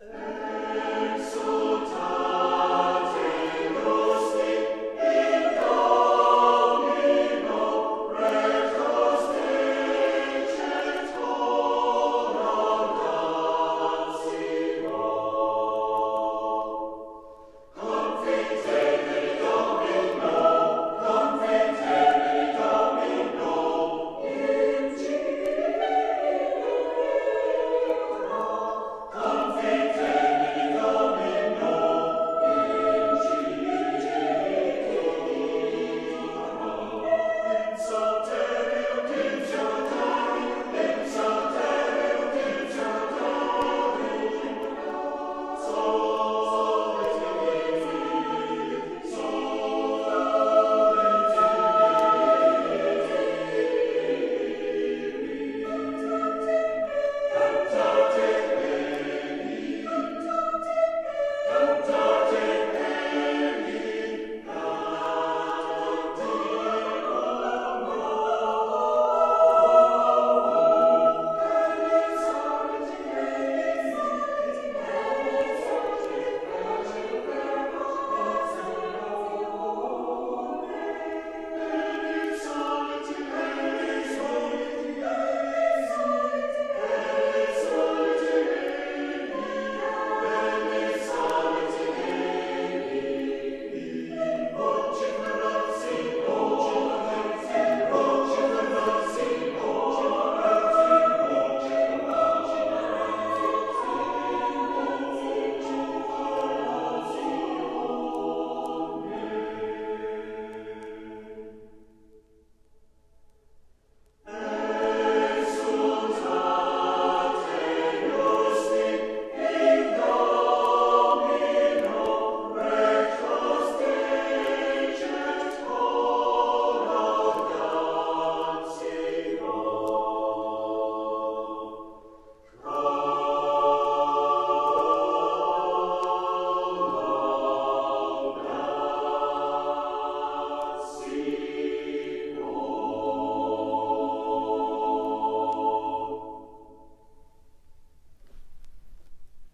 Uh.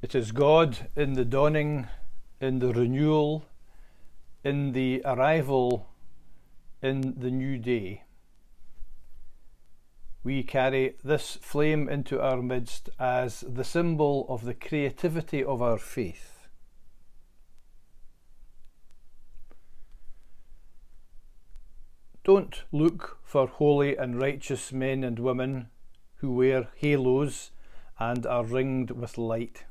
It is God in the dawning, in the renewal, in the arrival, in the new day. We carry this flame into our midst as the symbol of the creativity of our faith. Don't look for holy and righteous men and women who wear halos and are ringed with light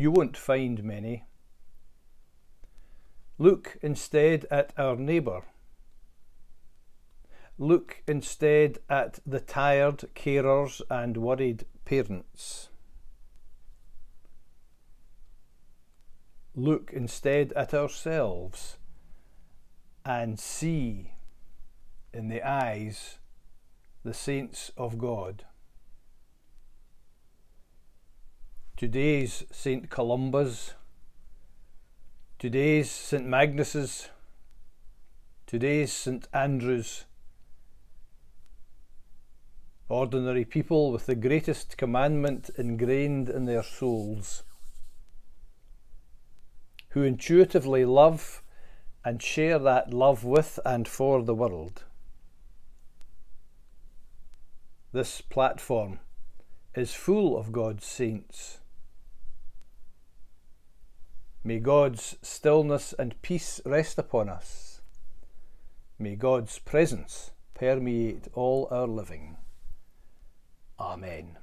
you won't find many. Look instead at our neighbour. Look instead at the tired carers and worried parents. Look instead at ourselves and see in the eyes the saints of God. Today's St. Columba's, today's St. Magnus's, today's St. Andrew's. Ordinary people with the greatest commandment ingrained in their souls, who intuitively love and share that love with and for the world. This platform is full of God's saints May God's stillness and peace rest upon us. May God's presence permeate all our living. Amen.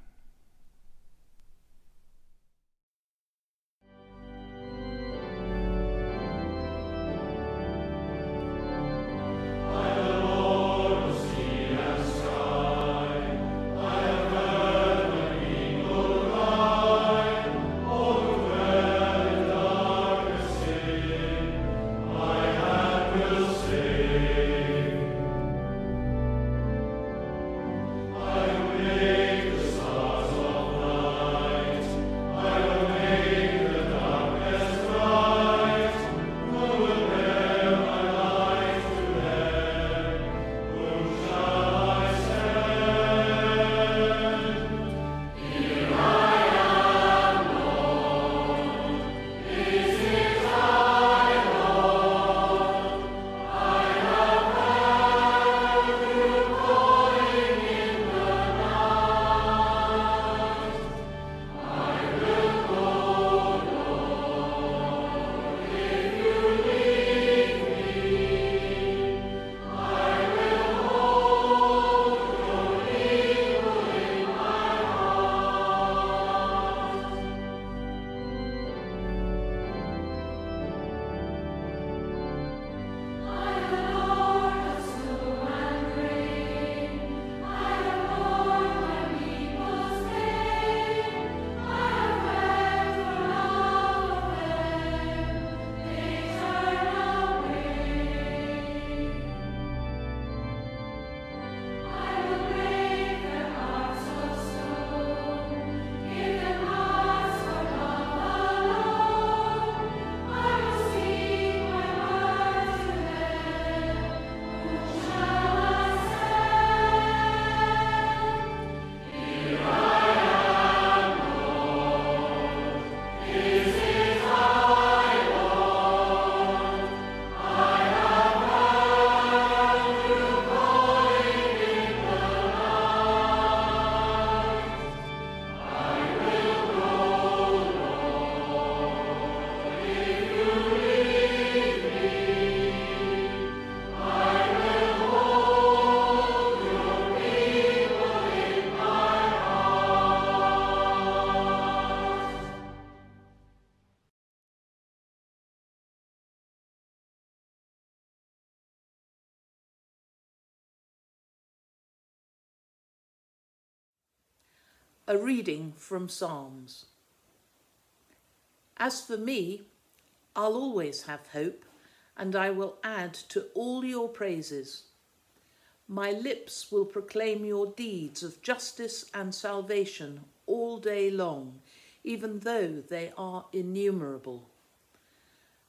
A reading from Psalms. As for me, I'll always have hope, and I will add to all your praises. My lips will proclaim your deeds of justice and salvation all day long, even though they are innumerable.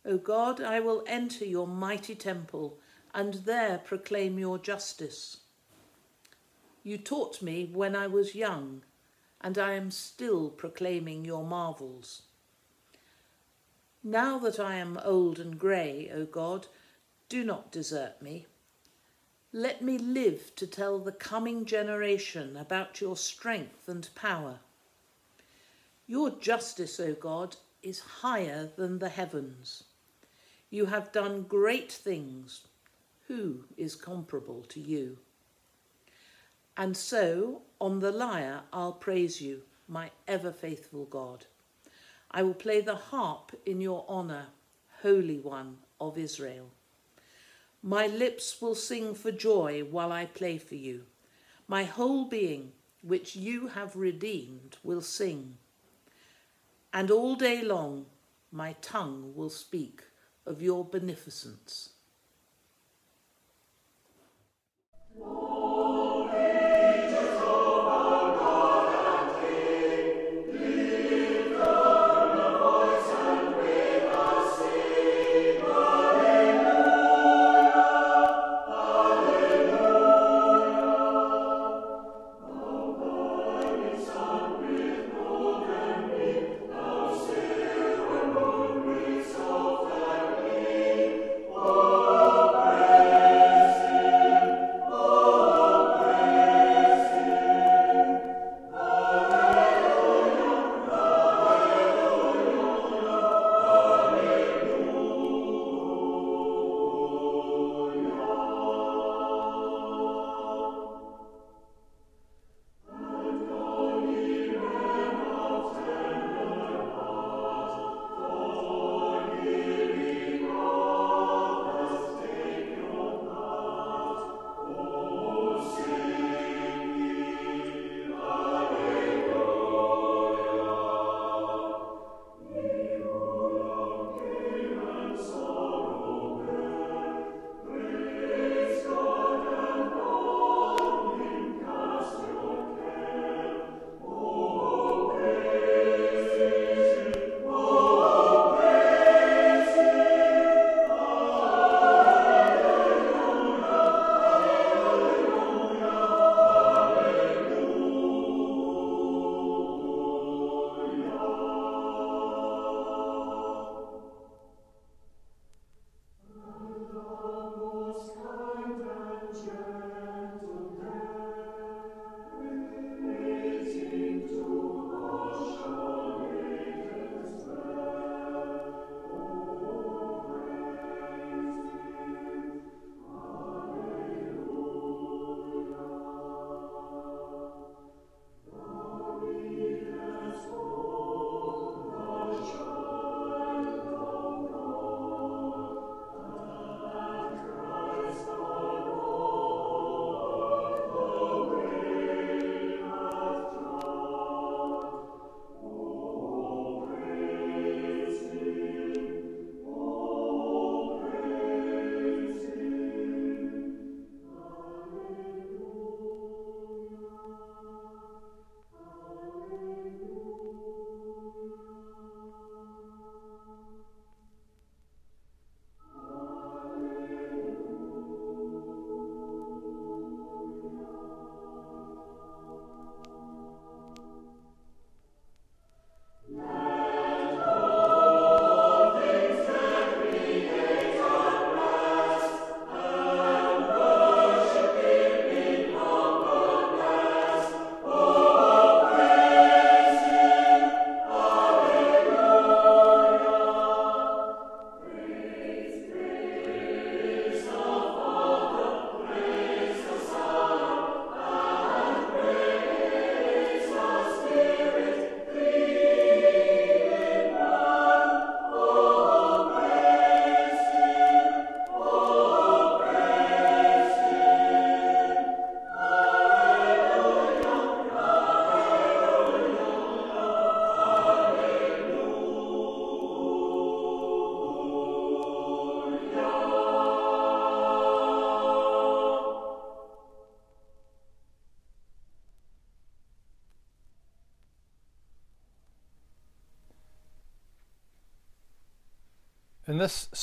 O God, I will enter your mighty temple and there proclaim your justice. You taught me when I was young, and I am still proclaiming your marvels. Now that I am old and grey, O God, do not desert me. Let me live to tell the coming generation about your strength and power. Your justice, O God, is higher than the heavens. You have done great things. Who is comparable to you? And so, on the lyre, I'll praise you, my ever faithful God. I will play the harp in your honour, Holy One of Israel. My lips will sing for joy while I play for you. My whole being, which you have redeemed, will sing. And all day long my tongue will speak of your beneficence. Oh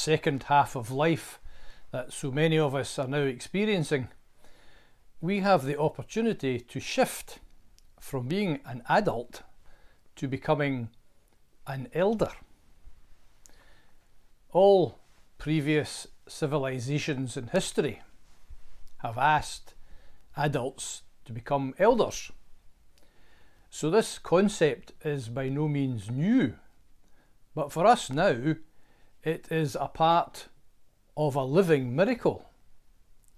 second half of life that so many of us are now experiencing, we have the opportunity to shift from being an adult to becoming an elder. All previous civilizations in history have asked adults to become elders. So this concept is by no means new, but for us now, it is a part of a living miracle.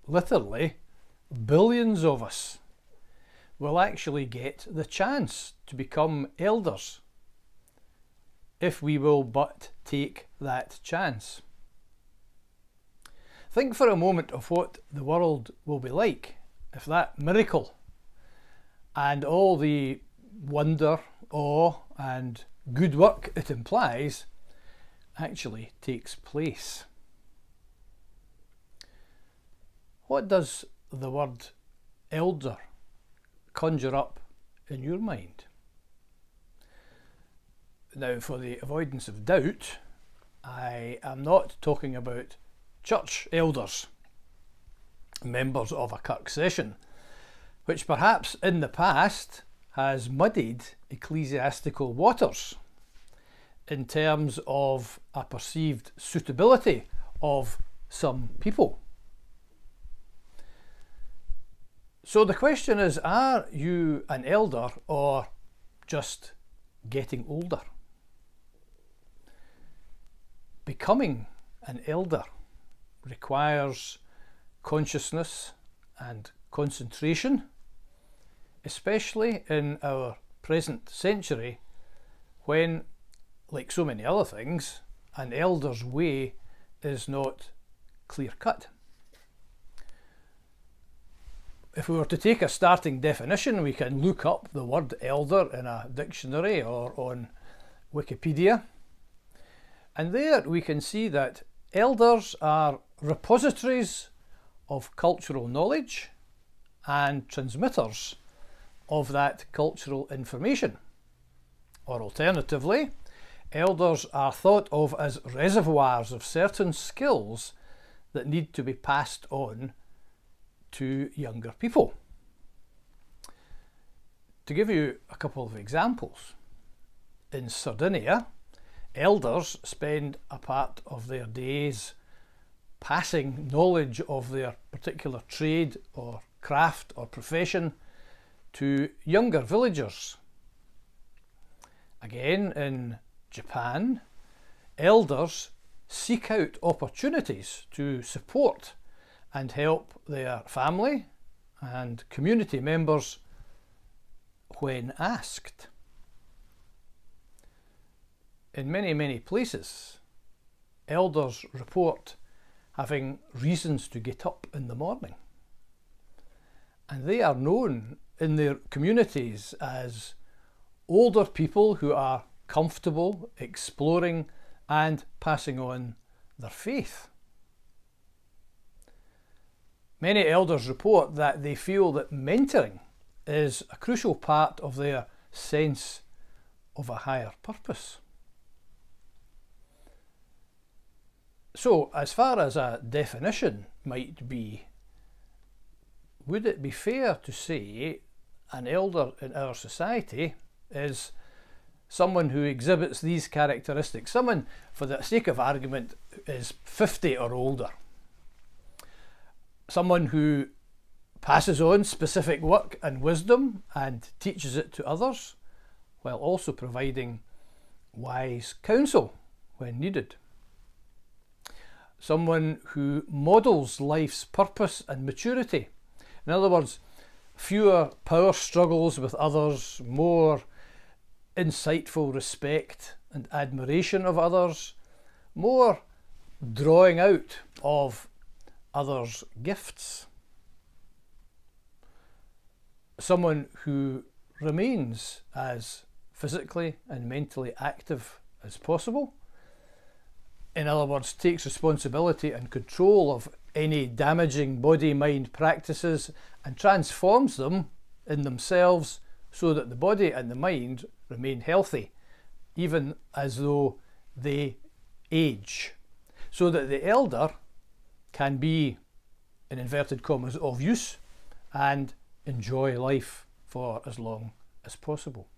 Literally, billions of us will actually get the chance to become elders if we will but take that chance. Think for a moment of what the world will be like if that miracle and all the wonder, awe, and good work it implies actually takes place. What does the word elder conjure up in your mind? Now, for the avoidance of doubt, I am not talking about church elders, members of a Kirk session, which perhaps in the past has muddied ecclesiastical waters in terms of a perceived suitability of some people. So the question is are you an elder or just getting older? Becoming an elder requires consciousness and concentration, especially in our present century when, like so many other things, an elder's way is not clear cut. If we were to take a starting definition, we can look up the word elder in a dictionary or on Wikipedia. And there we can see that elders are repositories of cultural knowledge and transmitters of that cultural information. Or alternatively, elders are thought of as reservoirs of certain skills that need to be passed on to younger people. To give you a couple of examples, in Sardinia, elders spend a part of their days passing knowledge of their particular trade or craft or profession to younger villagers. Again, in Japan, elders seek out opportunities to support and help their family and community members when asked. In many, many places, elders report having reasons to get up in the morning. And they are known in their communities as older people who are comfortable exploring and passing on their faith. Many elders report that they feel that mentoring is a crucial part of their sense of a higher purpose. So, as far as a definition might be, would it be fair to say an elder in our society is someone who exhibits these characteristics? Someone, for the sake of argument, is 50 or older. Someone who passes on specific work and wisdom and teaches it to others, while also providing wise counsel when needed someone who models life's purpose and maturity. In other words, fewer power struggles with others, more insightful respect and admiration of others, more drawing out of others' gifts. Someone who remains as physically and mentally active as possible in other words, takes responsibility and control of any damaging body mind practices and transforms them in themselves so that the body and the mind remain healthy, even as though they age so that the elder can be, in inverted commas, of use and enjoy life for as long as possible.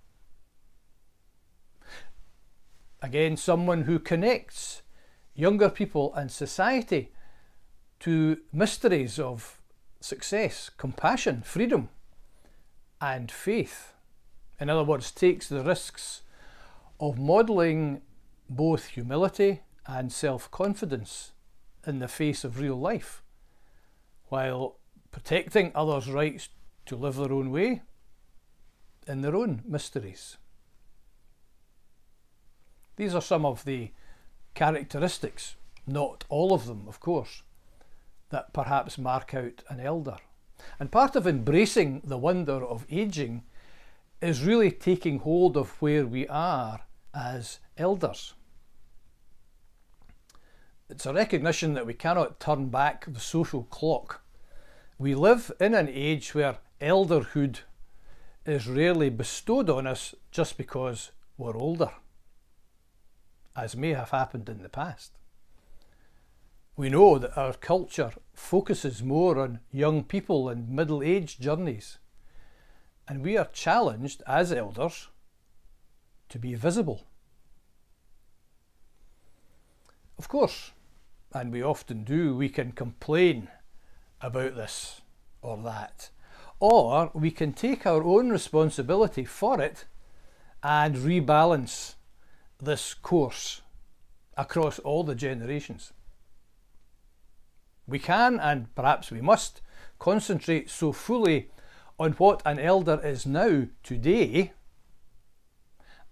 Again, someone who connects younger people and society to mysteries of success, compassion, freedom, and faith. In other words, takes the risks of modelling both humility and self confidence in the face of real life, while protecting others' rights to live their own way in their own mysteries. These are some of the characteristics, not all of them, of course, that perhaps mark out an elder. And part of embracing the wonder of ageing is really taking hold of where we are as elders. It's a recognition that we cannot turn back the social clock. We live in an age where elderhood is rarely bestowed on us just because we're older, as may have happened in the past. We know that our culture focuses more on young people and middle age journeys, and we are challenged as elders to be visible. Of course, and we often do, we can complain about this or that. Or we can take our own responsibility for it and rebalance this course across all the generations. We can, and perhaps we must, concentrate so fully on what an elder is now today,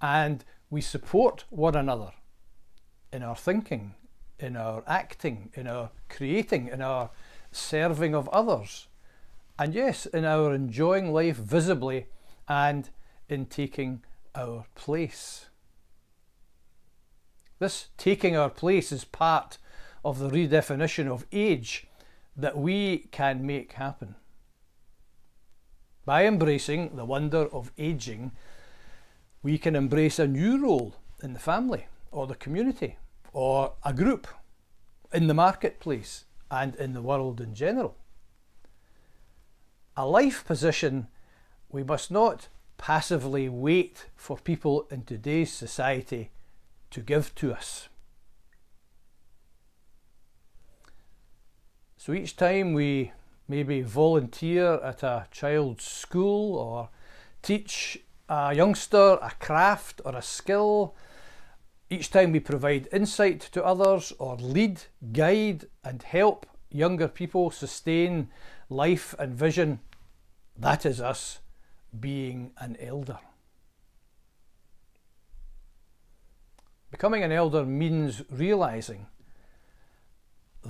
and we support one another in our thinking in our acting, in our creating, in our serving of others, and yes, in our enjoying life visibly and in taking our place. This taking our place is part of the redefinition of age that we can make happen. By embracing the wonder of aging, we can embrace a new role in the family or the community or a group in the marketplace and in the world in general. A life position we must not passively wait for people in today's society to give to us. So each time we maybe volunteer at a child's school or teach a youngster a craft or a skill each time we provide insight to others or lead, guide, and help younger people sustain life and vision, that is us being an elder. Becoming an elder means realizing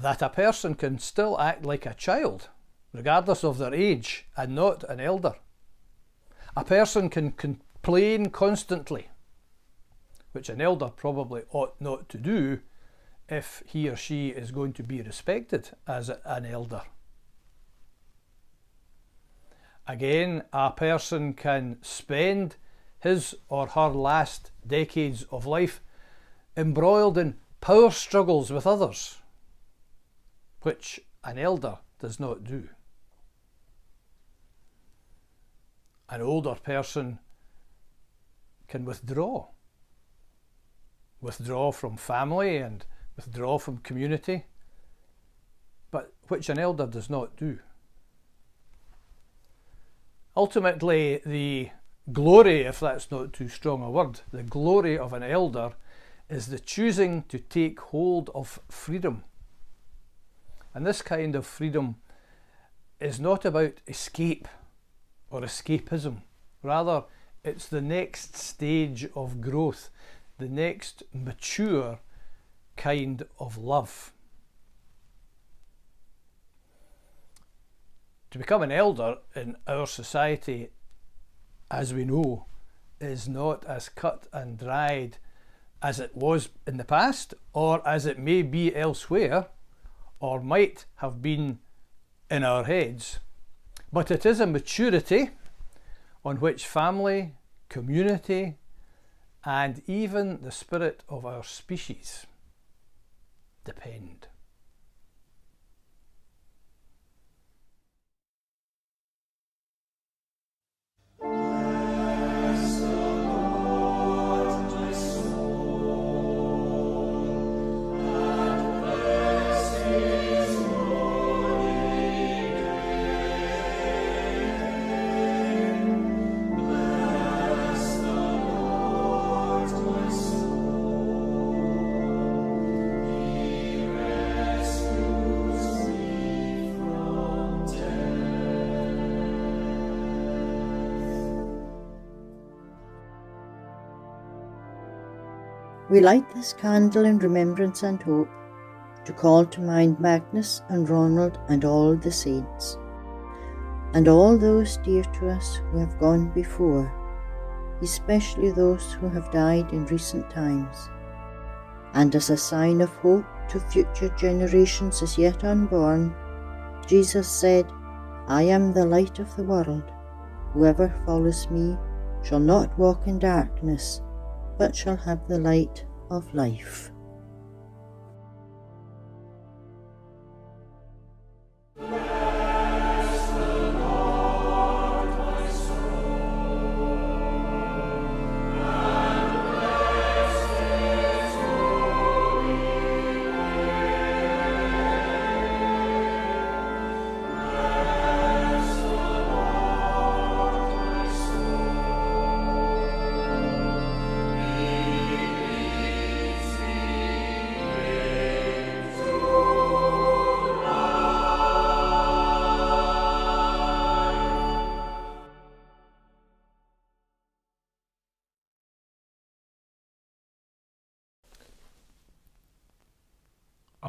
that a person can still act like a child, regardless of their age, and not an elder. A person can complain constantly which an elder probably ought not to do if he or she is going to be respected as an elder. Again, a person can spend his or her last decades of life embroiled in power struggles with others, which an elder does not do. An older person can withdraw withdraw from family and withdraw from community, but which an elder does not do. Ultimately, the glory, if that's not too strong a word, the glory of an elder is the choosing to take hold of freedom. And this kind of freedom is not about escape or escapism. Rather, it's the next stage of growth the next mature kind of love. To become an elder in our society, as we know, is not as cut and dried as it was in the past, or as it may be elsewhere, or might have been in our heads. But it is a maturity on which family, community, and even the spirit of our species depend. We light this candle in remembrance and hope to call to mind Magnus and Ronald and all the saints, and all those dear to us who have gone before, especially those who have died in recent times. And as a sign of hope to future generations as yet unborn, Jesus said, I am the light of the world. Whoever follows me shall not walk in darkness but shall have the light of life.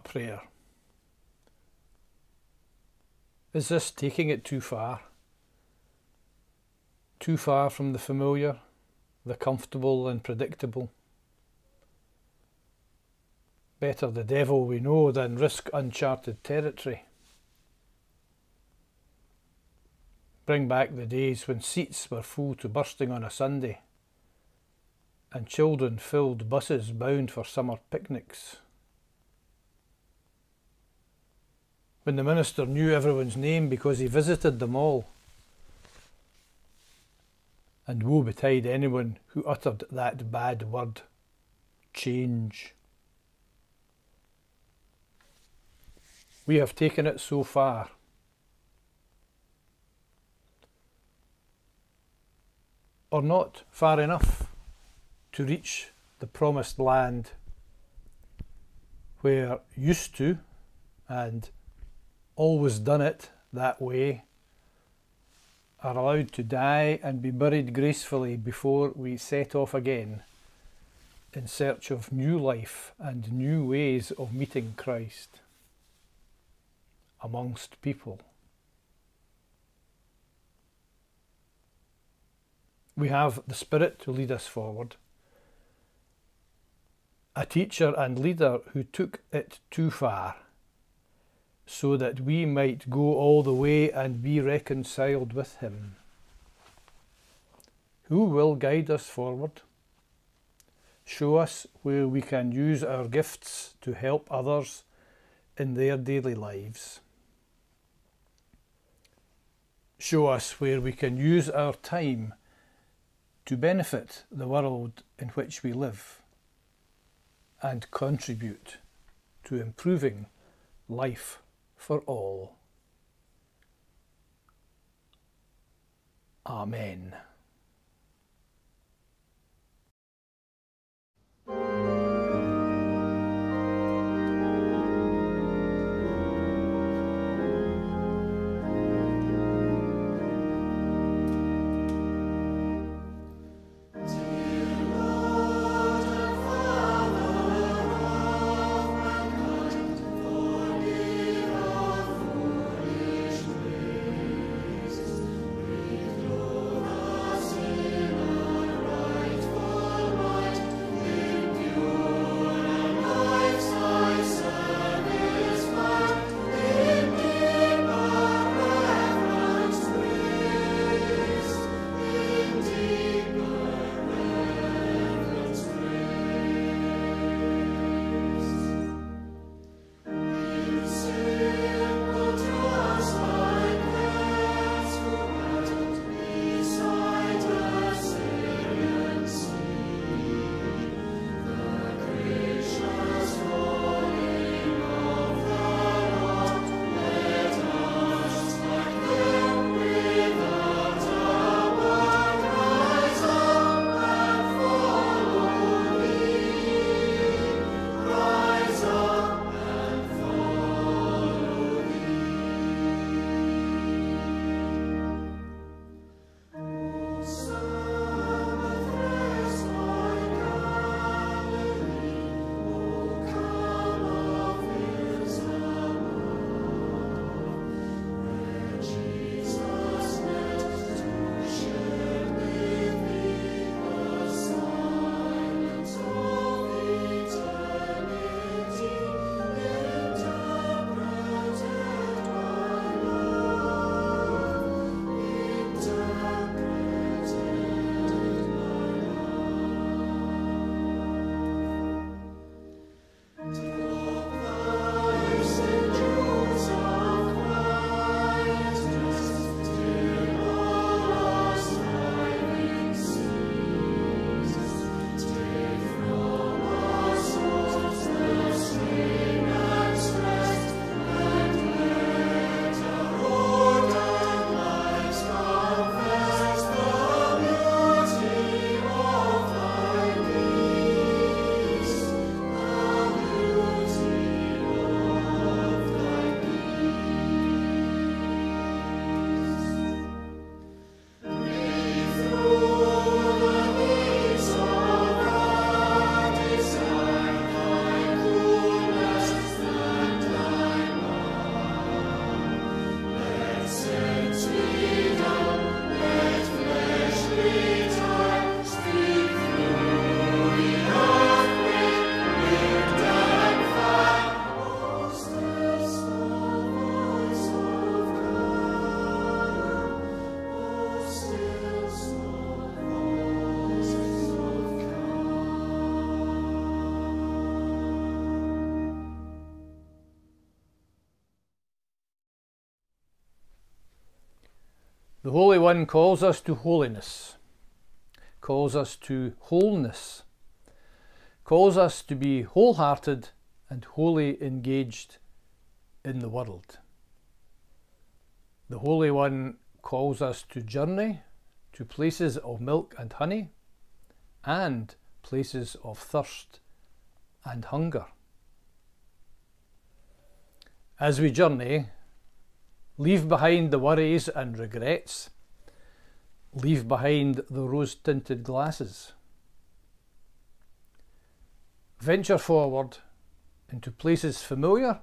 Prayer. Is this taking it too far? Too far from the familiar, the comfortable and predictable? Better the devil we know than risk uncharted territory. Bring back the days when seats were full to bursting on a Sunday and children filled buses bound for summer picnics. When the minister knew everyone's name because he visited them all. And woe betide anyone who uttered that bad word, change. We have taken it so far. Or not far enough to reach the promised land where used to and always done it that way are allowed to die and be buried gracefully before we set off again in search of new life and new ways of meeting Christ amongst people. We have the Spirit to lead us forward, a teacher and leader who took it too far so that we might go all the way and be reconciled with him. Who will guide us forward? Show us where we can use our gifts to help others in their daily lives. Show us where we can use our time to benefit the world in which we live and contribute to improving life for all. Amen. The Holy One calls us to holiness, calls us to wholeness, calls us to be wholehearted and wholly engaged in the world. The Holy One calls us to journey to places of milk and honey and places of thirst and hunger. As we journey, leave behind the worries and regrets, leave behind the rose tinted glasses. Venture forward into places familiar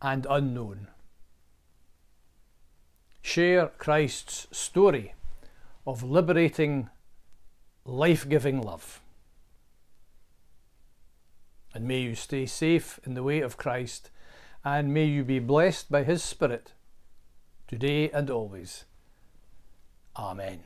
and unknown. Share Christ's story of liberating, life giving love. And may you stay safe in the way of Christ, and may you be blessed by His Spirit, today and always. Amen.